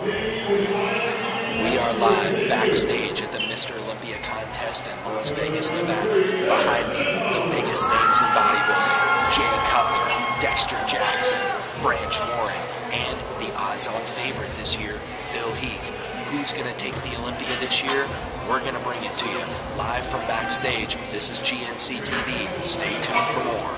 We are live backstage at the Mr. Olympia contest in Las Vegas, Nevada. Behind me, the biggest names in bodybuilding Jay Cutler, Dexter Jackson, Branch Warren, and the odds on favorite this year, Phil Heath. Who's going to take the Olympia this year? We're going to bring it to you live from backstage. This is GNC TV. Stay tuned for more.